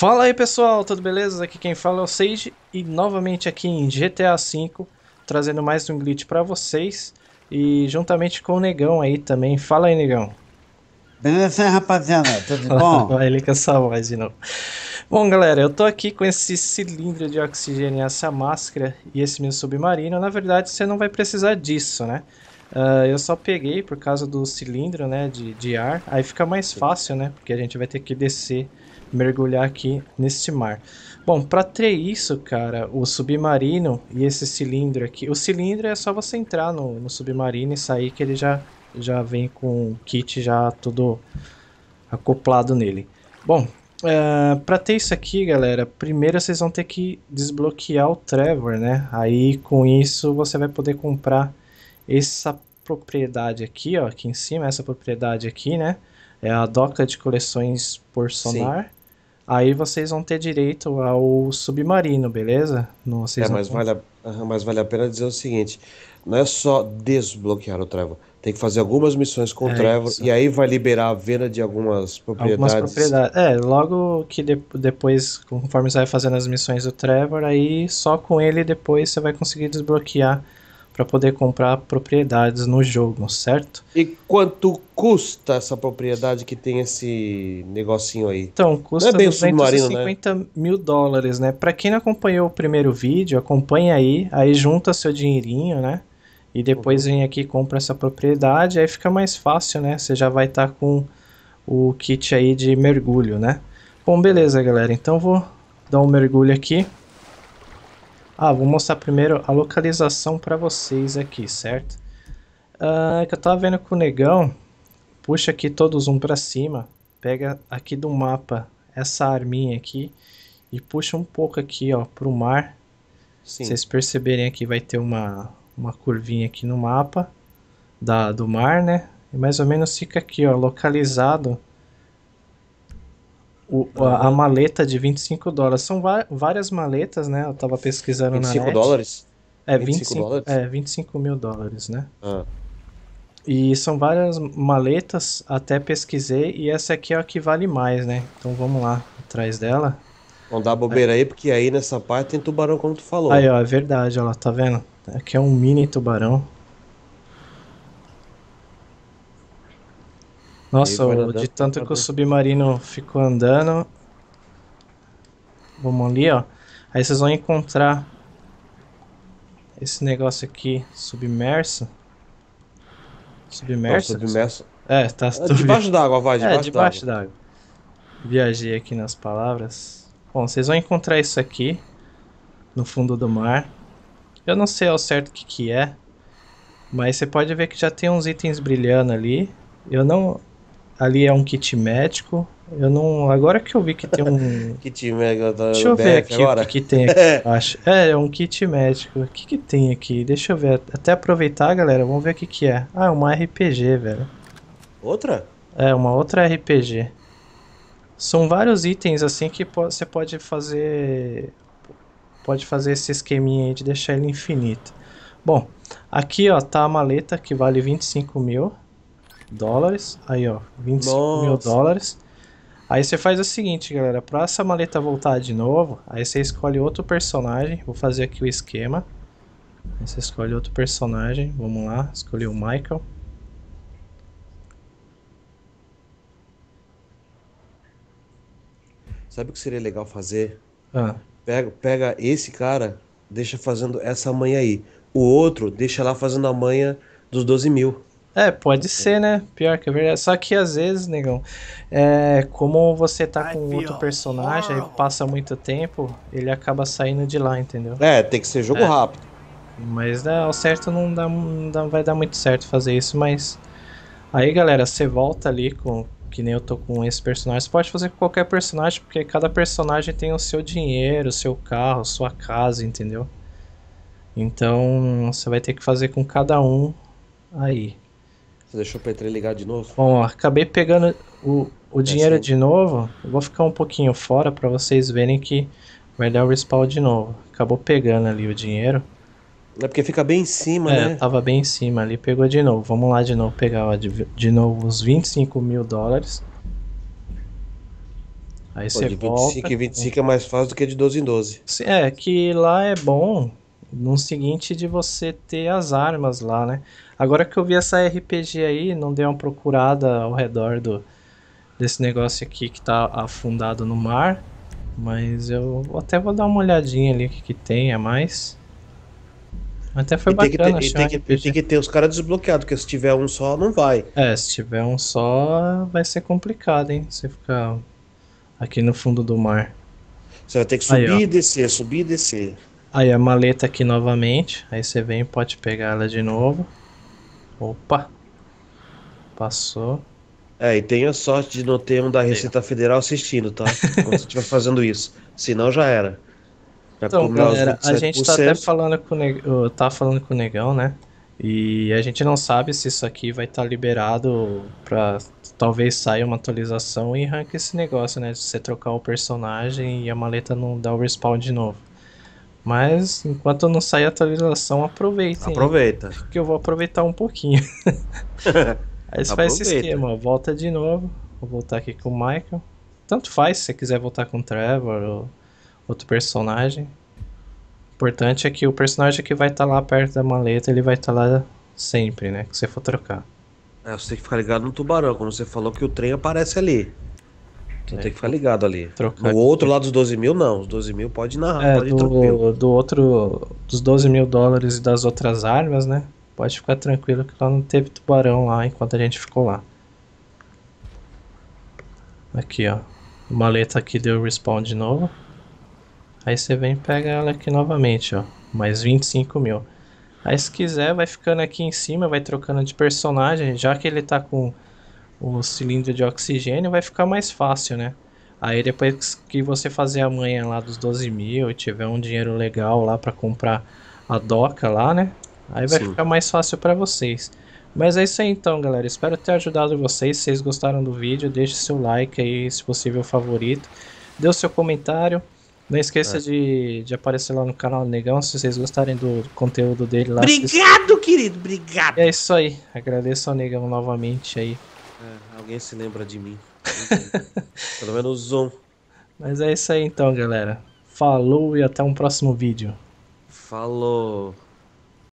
Fala aí pessoal, tudo beleza? Aqui quem fala é o Sage e novamente aqui em GTA V trazendo mais um glitch para vocês e juntamente com o Negão aí também. Fala aí, Negão. Beleza, rapaziada? Tudo bom? Ele com essa voz de novo. Bom, galera, eu tô aqui com esse cilindro de oxigênio, essa máscara e esse meu submarino. Na verdade, você não vai precisar disso, né? Uh, eu só peguei por causa do cilindro, né, de, de ar. Aí fica mais fácil, né? Porque a gente vai ter que descer, mergulhar aqui neste mar. Bom, para ter isso, cara, o submarino e esse cilindro aqui... O cilindro é só você entrar no, no submarino e sair que ele já já vem com o kit já tudo acoplado nele. Bom, uh, é, para ter isso aqui, galera, primeiro vocês vão ter que desbloquear o Trevor, né? Aí com isso você vai poder comprar essa propriedade aqui, ó, aqui em cima, essa propriedade aqui, né? É a doca de coleções por sonar. Sim. Aí vocês vão ter direito ao submarino, beleza? No, vocês é, mas, vale a, mas vale a pena dizer o seguinte: não é só desbloquear o Trevor tem que fazer algumas missões com o é Trevor isso. e aí vai liberar a venda de algumas propriedades. Algumas propriedades. É, logo que de, depois, conforme você vai fazendo as missões do Trevor, aí só com ele depois você vai conseguir desbloquear para poder comprar propriedades no jogo, certo? E quanto custa essa propriedade que tem esse negocinho aí? Então, custa não é bem 250 né? mil dólares, né? Para quem não acompanhou o primeiro vídeo, acompanha aí, aí junta seu dinheirinho, né? e depois vem aqui e compra essa propriedade, aí fica mais fácil, né? Você já vai estar tá com o kit aí de mergulho, né? Bom, beleza, galera. Então vou dar um mergulho aqui. Ah, vou mostrar primeiro a localização para vocês aqui, certo? Ah, que eu tava vendo com o negão. Puxa aqui todo o zoom para cima. Pega aqui do mapa essa arminha aqui e puxa um pouco aqui, ó, pro mar. Sim. Vocês perceberem aqui vai ter uma uma curvinha aqui no mapa da, do mar, né? E mais ou menos fica aqui, ó, localizado o, a, a, maleta de 25 dólares. São várias maletas, né? Eu tava pesquisando 25 na net. dólares? É, 25, 25 dólares? É, 25 mil dólares, né? Ah. E são várias maletas, até pesquisei, e essa aqui é a que vale mais, né? Então vamos lá, atrás dela. Não dá bobeira aí, porque aí nessa parte tem tubarão, como tu falou. Aí, ó, é verdade, ó tá vendo? Aqui é um mini tubarão. Nossa, de tanto que o submarino ficou andando. Vamos ali, ó. Aí vocês vão encontrar esse negócio aqui submerso. Submerso? Não, submerso. É, tá é, debaixo d'água, vai, debaixo É, debaixo d'água. Viajei aqui nas palavras. Bom, vocês vão encontrar isso aqui no fundo do mar. Eu não sei ao certo o que, que é, mas você pode ver que já tem uns itens brilhando ali. Eu não. Ali é um kit médico. Eu não. Agora que eu vi que tem um. kit médico. Deixa eu ver aqui agora. o que, que tem aqui embaixo. É, é um kit médico. O que, que tem aqui? Deixa eu ver. Até aproveitar, galera. Vamos ver o que, que é. Ah, é uma RPG, velho. Outra? É, uma outra RPG. São vários itens assim que você pode fazer pode fazer esse esqueminha aí de deixar ele infinito. Bom, aqui ó, tá a maleta que vale 25 mil dólares. Aí ó, 25 Nossa. mil dólares. Aí você faz o seguinte, galera, para essa maleta voltar de novo, aí você escolhe outro personagem. Vou fazer aqui o esquema. Aí você escolhe outro personagem. Vamos lá, escolhi o Michael. Sabe o que seria legal fazer? Ah. Pega, pega esse cara, deixa fazendo essa manha aí. O outro, deixa lá fazendo a manha dos 12 mil. É, pode ser, né? Pior que é verdade. Só que às vezes, negão, é, como você tá com outro personagem e passa muito tempo, ele acaba saindo de lá, entendeu? É, tem que ser jogo é. rápido. Mas né, ao certo não, dá, não dá, vai dar muito certo fazer isso, mas. Aí galera, você volta ali com, que nem eu tô com esse personagem. Você pode fazer com qualquer personagem, porque cada personagem tem o seu dinheiro, o seu carro, sua casa, entendeu? Então você vai ter que fazer com cada um aí. Você deixou o Petre ligar de novo? Bom, ó, acabei pegando o, o é dinheiro de novo. Eu vou ficar um pouquinho fora para vocês verem que vai dar o respawn de novo. Acabou pegando ali o dinheiro. É porque fica bem em cima, é, né? tava bem em cima ali, pegou de novo. Vamos lá de novo, pegar ó, de, de novo os 25 mil dólares. Aí Pô, você de 25 volta... em 25 é mais fácil do que de 12 em 12. É, que lá é bom no seguinte de você ter as armas lá, né? Agora que eu vi essa RPG aí, não dei uma procurada ao redor do desse negócio aqui que tá afundado no mar, mas eu até vou dar uma olhadinha ali o que, que tem a mais. Até foi e bacana tem que ter, tem, que, tem que ter os caras desbloqueados, porque se tiver um só, não vai. É, se tiver um só, vai ser complicado, hein? Você ficar aqui no fundo do mar. Você vai ter que subir aí, e descer, subir e descer. Aí a maleta aqui novamente. Aí você vem e pode pegar ela de novo. Opa! Passou. É, e tenha sorte de não ter um da Receita Federal assistindo, tá? Quando você estiver fazendo isso. Senão já era. então, galera, a gente tá até falando com o Negão, tá falando com o Negão, né? E a gente não sabe se isso aqui vai estar tá liberado pra talvez saia uma atualização e arranque esse negócio, né? De você trocar o personagem e a maleta não dar o respawn de novo. Mas enquanto não sair a atualização, aproveitem. Aproveita. Que eu vou aproveitar um pouquinho. Aí você faz esse esquema, volta de novo. Vou voltar aqui com o Michael. Tanto faz se você quiser voltar com o Trevor ou outro personagem. O importante é que o personagem que vai estar tá lá perto da maleta, ele vai estar tá lá sempre, né? Que você for trocar. É, você tem que ficar ligado no tubarão, como você falou que o trem aparece ali. É, tem que ficar ligado ali. Trocar outro lado dos 12 mil, não. Os 12 mil pode narrar, é, pode do, do outro. Dos 12 mil dólares e das outras armas, né? Pode ficar tranquilo que lá não teve tubarão lá enquanto a gente ficou lá. Aqui, ó. A maleta aqui deu respawn de novo. Aí você vem e pega ela aqui novamente, ó. Mais 25 mil. Aí se quiser, vai ficando aqui em cima, vai trocando de personagem. Já que ele tá com o cilindro de oxigênio, vai ficar mais fácil, né? Aí depois que você fazer a manha lá dos 12 mil e tiver um dinheiro legal lá para comprar a doca lá, né? Aí vai Sim. ficar mais fácil para vocês. Mas é isso aí então, galera. Espero ter ajudado vocês. Se vocês gostaram do vídeo, deixe seu like aí, se possível, favorito. Dê o seu comentário. Não esqueça é. de, de aparecer lá no canal do Negão, se vocês gostarem do conteúdo dele lá. Obrigado, vocês... querido, obrigado. É isso aí. Agradeço ao Negão novamente aí é, alguém se lembra de mim. Pelo menos um. Mas é isso aí então, galera. Falou e até um próximo vídeo. Falou.